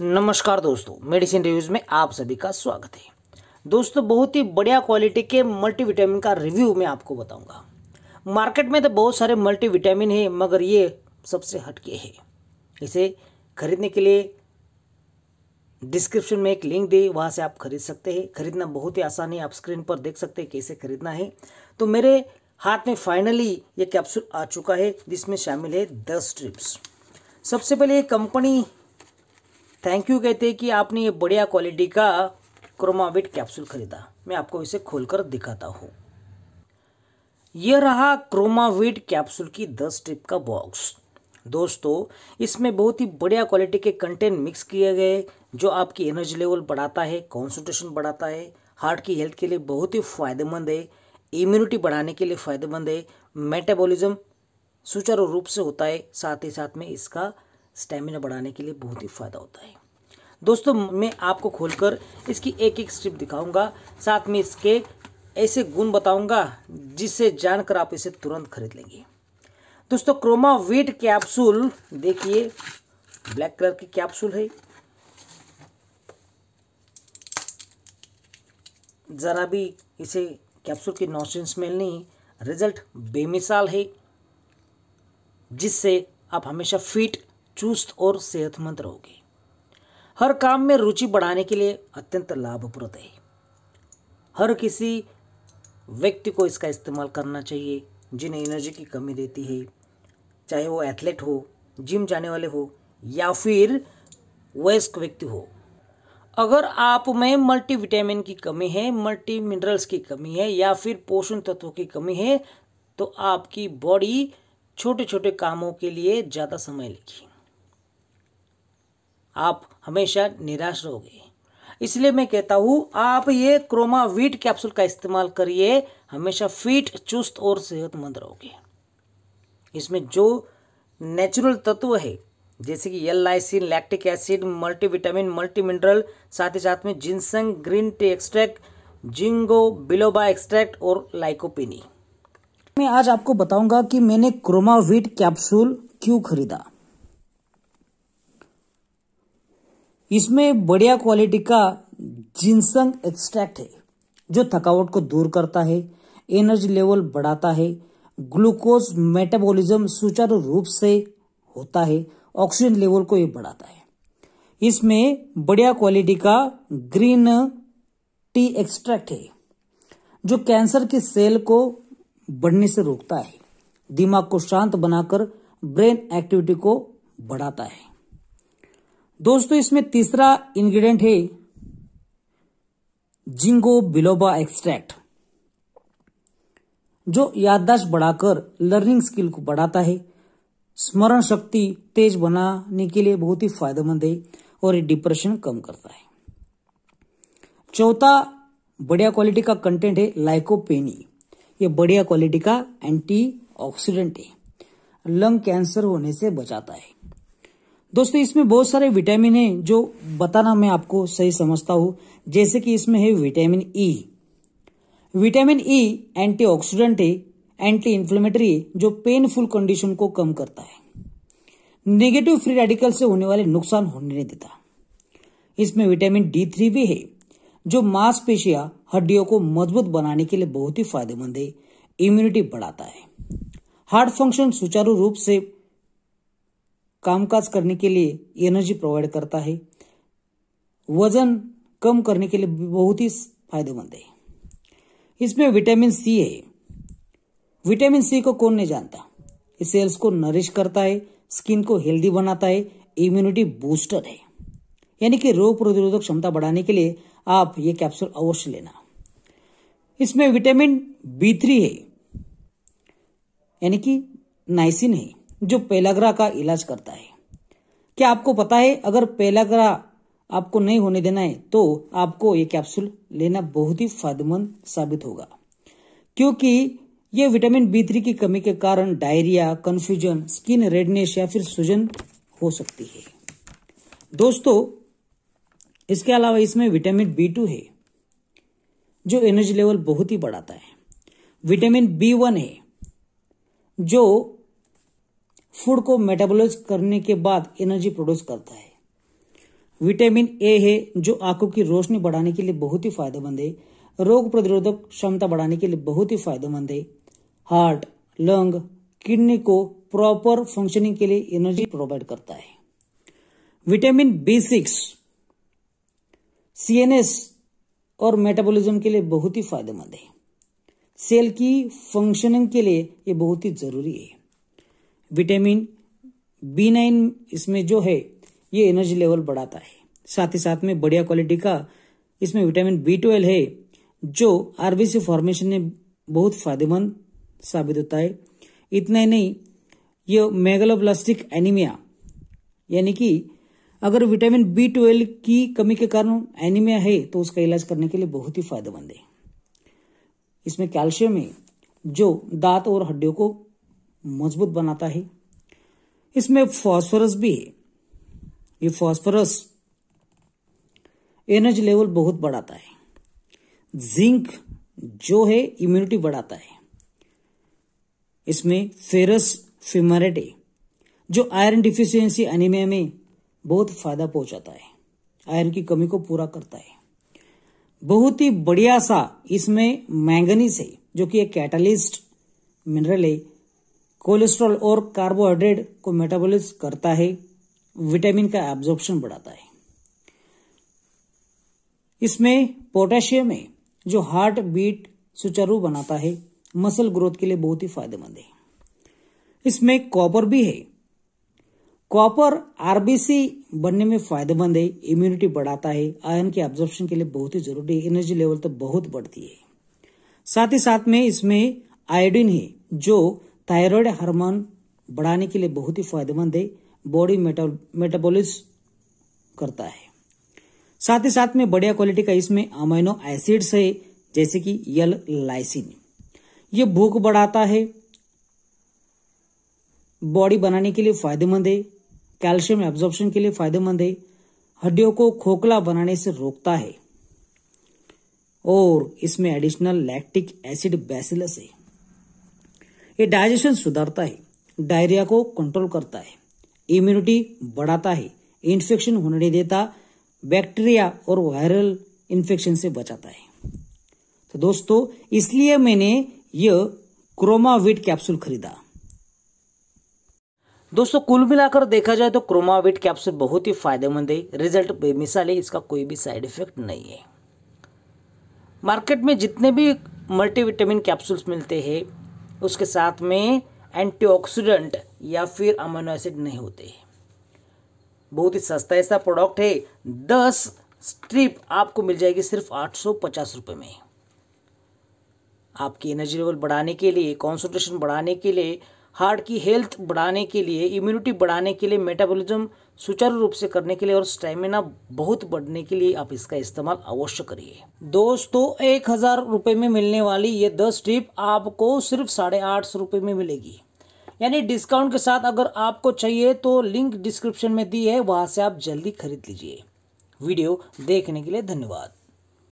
नमस्कार दोस्तों medicine reviews में आप सभी का स्वागत है। दोस्तों, बहुत ही बढ़िया क्वालिटी के मल्टीविटामिन का रिव्यू मैं आपको बताऊँगा। मार्केट में तो बहुत सारे मल्टीविटामिन है, मगर ये सबसे हटके है। इसे खरीदने के लिए डिस्क्रिप्शन में एक लिंक दे, वहाँ से आप खरीद सकते हैं। खरीदना बहुत ही आसान है, आप स्क्रीन पर देख सकते हैं कैसे खरीदना है। तो मेरे हाथ में फाइनली ये कैप्सूल आ चुका है, जिसमें शामिल है दस स्ट्रिप्स सबसे पहले ये कंपनी थैंक यू कहते हैं कि आपने ये बढ़िया क्वालिटी का क्रोमाविट कैप्सूल खरीदा। मैं आपको इसे खोलकर दिखाता हूँ। यह रहा क्रोमाविट कैप्सूल की दस ट्रिप का बॉक्स दोस्तों, इसमें बहुत ही बढ़िया क्वालिटी के कंटेंट मिक्स किए गए, जो आपकी एनर्जी लेवल बढ़ाता है कॉन्सेंट्रेशन बढ़ाता है हार्ट की हेल्थ के लिए बहुत ही फ़ायदेमंद है इम्यूनिटी बढ़ाने के लिए फ़ायदेमंद है मेटाबॉलिज्म सुचारू रूप से होता है, साथ ही साथ में इसका स्टेमिना बढ़ाने के लिए बहुत ही फ़ायदा होता है। दोस्तों, मैं आपको खोलकर इसकी एक एक स्ट्रिप दिखाऊँगा, साथ में इसके ऐसे गुण बताऊँगा जिससे जानकर आप इसे तुरंत खरीद लेंगे। दोस्तों, क्रोमा वीट कैप्सूल, देखिए, ब्लैक कलर की कैप्सूल है। ज़रा भी इसे कैप्सूल की नौशिन स्मेल नहीं, रिज़ल्ट बेमिसाल है, जिससे आप हमेशा फिट चुस्त और सेहतमंद रहोगे। हर काम में रुचि बढ़ाने के लिए अत्यंत लाभप्रद है। हर किसी व्यक्ति को इसका इस्तेमाल करना चाहिए, जिन्हें एनर्जी की कमी देती है। चाहे वो एथलेट हो, जिम जाने वाले हो, या फिर वयस्क व्यक्ति हो। अगर आप में मल्टीविटामिन की कमी है मल्टी मिनरल्स की कमी है, या फिर पोषण तत्वों की कमी है तो आपकी बॉडी छोटे छोटे कामों के लिए ज़्यादा समय लेगी। आप हमेशा निराश रहोगे। इसलिए मैं कहता हूँ, आप ये क्रोमा वीट कैप्सूल का इस्तेमाल करिए, हमेशा फिट, चुस्त और सेहतमंद रहोगे। इसमें जो नेचुरल तत्व है, जैसे कि L lysine lactic acid multivitamin multi mineral साथ ही साथ में ginseng green tea extract ginkgo biloba extract और लाइकोपिनी मैं आज आपको बताऊँगा कि मैंने क्रोमाविट कैप्सूल क्यों खरीदा। इसमें बढ़िया क्वालिटी का जिनसंग एक्सट्रैक्ट है, जो थकावट को दूर करता है एनर्जी लेवल बढ़ाता है ग्लूकोज मेटाबॉलिज्म सुचारू रूप से होता है ऑक्सीजन लेवल को ये बढ़ाता है। इसमें बढ़िया क्वालिटी का ग्रीन टी एक्सट्रैक्ट है, जो कैंसर की सेल को बढ़ने से रोकता है, दिमाग को शांत बनाकर ब्रेन एक्टिविटी को बढ़ाता है। दोस्तों, इसमें तीसरा इंग्रेडिएंट है जिंगो बिलोबा एक्सट्रैक्ट जो याददाश्त बढ़ाकर लर्निंग स्किल को बढ़ाता है। स्मरण शक्ति तेज बनाने के लिए बहुत ही फ़ायदेमंद है और डिप्रेशन कम करता है। चौथा, बढ़िया क्वालिटी का कंटेंट है लाइकोपेनी ये बढ़िया क्वालिटी का एंटीऑक्सीडेंट है। लंग कैंसर होने से बचाता है। दोस्तों, इसमें बहुत सारे विटामिन है जो बताना मैं आपको सही समझता हूँ। जैसे कि इसमें है vitamin E vitamin E antioxidant है एंटी इंफ्लेमेटरी जो पेनफुल कंडीशन को कम करता है। नेगेटिव फ्री रेडिकल से होने वाले नुकसान होने नहीं देता। इसमें विटामिन डी थ्री भी है, जो मांसपेशियाँ हड्डियों को मज़बूत बनाने के लिए बहुत ही फ़ायदेमंद है इम्यूनिटी बढ़ाता है। हार्ट फ़ंक्शन सुचारू रूप से कामकाज करने के लिए एनर्जी प्रोवाइड करता है। वज़न कम करने के लिए बहुत ही फ़ायदेमंद है। इसमें विटामिन सी है। विटामिन सी को कौन नहीं जानता? ये सेल्स को नरिश करता है स्किन को हेल्दी बनाता है इम्यूनिटी बूस्टर है। यानी कि रोग प्रतिरोधक क्षमता बढ़ाने के लिए आप ये कैप्सूल अवश्य लेना। इसमें विटामिन बी थ्री है। यानी कि नाइसिन है। जो पेलाग्रा का इलाज करता है। क्या आपको पता है, अगर पेलाग्रा आपको नहीं होने देना है तो आपको ये कैप्सूल लेना बहुत ही फ़ायदेमंद साबित होगा। क्योंकि ये विटामिन बी थ्री की कमी के कारण डायरिया कंफ्यूजन स्किन रेडनेस या फिर सूजन हो सकती है। दोस्तों, इसके अलावा इसमें विटामिन बी टू है, जो एनर्जी लेवल बहुत ही बढ़ाता है। विटामिन बी वन है, जो फ़ूड को मेटाबोलाइज करने के बाद एनर्जी प्रोड्यूस करता है। विटामिन ए है, जो आँखों की रोशनी बढ़ाने के लिए बहुत ही फ़ायदेमंद है। रोग प्रतिरोधक क्षमता बढ़ाने के लिए बहुत ही फ़ायदेमंद है। हार्ट, लंग, किडनी को प्रॉपर फंक्शनिंग के लिए एनर्जी प्रोवाइड करता है। विटामिन बी सिक्स सीएनएस और मेटाबॉलिज्म के लिए बहुत ही फ़ायदेमंद है। सेल की फंक्शनिंग के लिए ये बहुत ही ज़रूरी है। विटामिन बी नाइन इसमें जो है, ये एनर्जी लेवल बढ़ाता है। साथ ही साथ में बढ़िया क्वालिटी का इसमें विटामिन बी ट्वेल्व है, जो आरबीसी फॉर्मेशन में बहुत फ़ायदेमंद साबित होता है। इतना ही नहीं, ये मेगलोब्लास्टिक एनीमिया यानी कि अगर विटामिन बी ट्वेल्व की कमी के कारण एनीमिया है तो उसका इलाज करने के लिए बहुत ही फ़ायदेमंद है। इसमें कैल्शियम है, जो दांत और हड्डियों को मज़बूत बनाता है। इसमें फॉस्फोरस भी है। ये फॉस्फोरस एनर्जी लेवल बहुत बढ़ाता है। जिंक जो है इम्यूनिटी बढ़ाता है। इसमें फेरस फिमरेट जो आयरन डिफिशियंसी एनीमिया में बहुत फ़ायदा पहुंचाता है। आयरन की कमी को पूरा करता है। बहुत ही बढ़िया सा इसमें मैंगनीज है, जो कि एक कैटालिस्ट मिनरल है। कोलेस्ट्रॉल और कार्बोहाइड्रेट को मेटाबॉलिज करता है, विटामिन का एब्जॉर्प्शन बढ़ाता है। इसमें पोटेशियम है, जो हार्ट बीट सुचारू बनाता है, मसल ग्रोथ के लिए बहुत ही फ़ायदेमंद है। इसमें कॉपर भी है। कॉपर आरबीसी बनने में फ़ायदेमंद है इम्यूनिटी बढ़ाता है आयरन के एब्जॉर्प्शन के लिए बहुत ही ज़रूरी है एनर्जी लेवल तो बहुत बढ़ती है। साथ ही साथ में इसमें आयोडीन है, जो थायराइड हार्मोन बढ़ाने के लिए बहुत ही फ़ायदेमंद है बॉडी मेटाबॉलिज करता है। साथ ही साथ में बढ़िया क्वालिटी का इसमें अमाइनो एसिड्स है, जैसे कि यल लाइसिन ये भूख बढ़ाता है बॉडी बनाने के लिए फ़ायदेमंद है कैल्शियम एब्जॉर्प्शन के लिए फ़ायदेमंद है, हड्डियों को खोखला बनाने से रोकता है, और इसमें एडिशनल लैक्टिक एसिड बैसिलस है। ये डाइजेशन सुधारता है डायरिया को कंट्रोल करता है इम्यूनिटी बढ़ाता है इन्फेक्शन होने नहीं देता बैक्टीरिया और वायरल इन्फेक्शन से बचाता है। तो दोस्तों, इसलिए मैंने यह क्रोमाविट कैप्सूल खरीदा। दोस्तों, कुल मिलाकर देखा जाए तो क्रोमाविट कैप्सूल बहुत ही फ़ायदेमंद है। रिज़ल्ट बेमिसाल है, इसका कोई भी साइड इफ़ेक्ट नहीं है। मार्केट में जितने भी मल्टीविटामिन कैप्सूल्स मिलते हैं उसके साथ में एंटीऑक्सीडेंट या फिर अमीनो एसिड नहीं होते। बहुत ही सस्ता ऐसा प्रोडक्ट है। दस स्ट्रिप आपको मिल जाएगी सिर्फ़ आठ सौ पचास रुपये में। आपकी एनर्जी लेवल बढ़ाने के लिए कॉन्सेंट्रेशन बढ़ाने के लिए हार्ट की हेल्थ बढ़ाने के लिए इम्यूनिटी बढ़ाने के लिए मेटाबॉलिज्म सुचारू रूप से करने के लिए और स्टेमिना बहुत बढ़ने के लिए आप इसका इस्तेमाल अवश्य करिए। दोस्तों, एक हज़ार रुपये में मिलने वाली ये दस स्ट्रिप आपको सिर्फ़ साढ़े आठ सौ रुपये में मिलेगी। यानी डिस्काउंट के साथ अगर आपको चाहिए तो लिंक डिस्क्रिप्शन में दी है, वहाँ से आप जल्दी खरीद लीजिए। वीडियो देखने के लिए धन्यवाद।